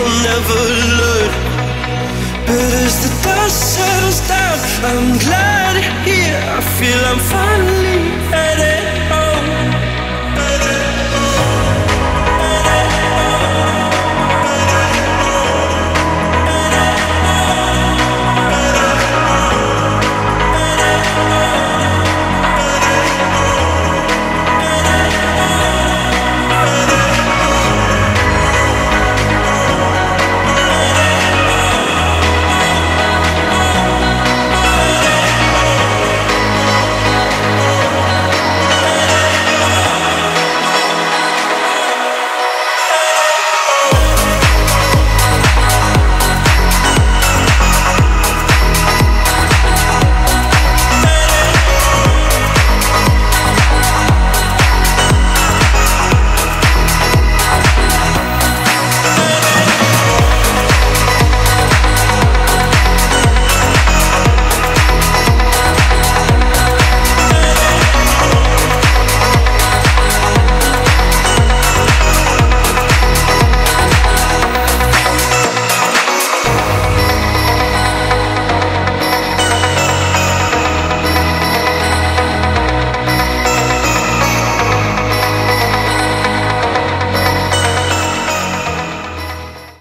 will never learn. But as the dust settles down, I'm glad here. I feel I'm finally.